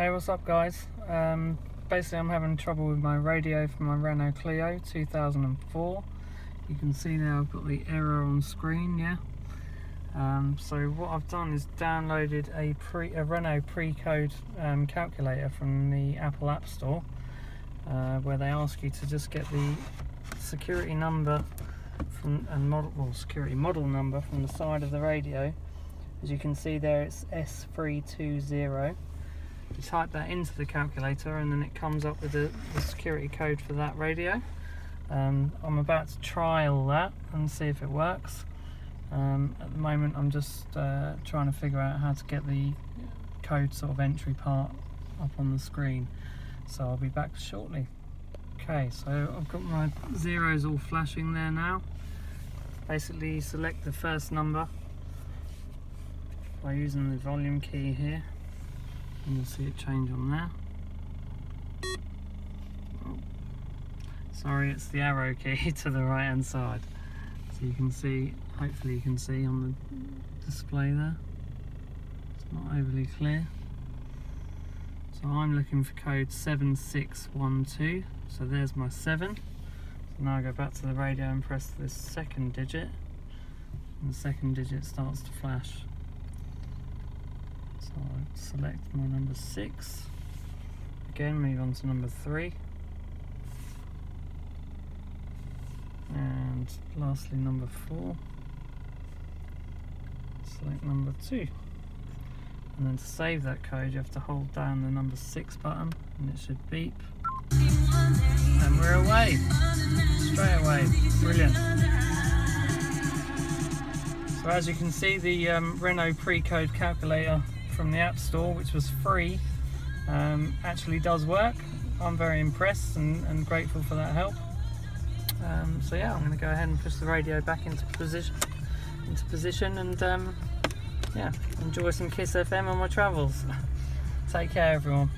Hey, what's up, guys? Um, basically, I'm having trouble with my radio for my Renault Clio 2004. You can see now I've got the error on screen, yeah. Um, so what I've done is downloaded a pre a Renault pre-code um, calculator from the Apple App Store, uh, where they ask you to just get the security number from and model well, security model number from the side of the radio. As you can see there, it's S320 you type that into the calculator and then it comes up with the, the security code for that radio. Um, I'm about to trial that and see if it works. Um, at the moment I'm just uh, trying to figure out how to get the code sort of entry part up on the screen. So I'll be back shortly. Okay so I've got my zeros all flashing there now. Basically select the first number by using the volume key here you'll see it change on there. Sorry, it's the arrow key to the right hand side. So you can see, hopefully you can see on the display there. It's not overly clear. So I'm looking for code 7612. So there's my 7. So now I go back to the radio and press this second digit. And the second digit starts to flash. So I select my number six. Again, move on to number three. And lastly, number four. Select number two. And then to save that code, you have to hold down the number six button and it should beep. And we're away. Straight away. Brilliant. So as you can see, the um, Renault pre-code calculator from the App Store, which was free, um, actually does work. I'm very impressed and, and grateful for that help. Um, so yeah, I'm going to go ahead and push the radio back into position, into position, and um, yeah, enjoy some Kiss FM on my travels. Take care, everyone.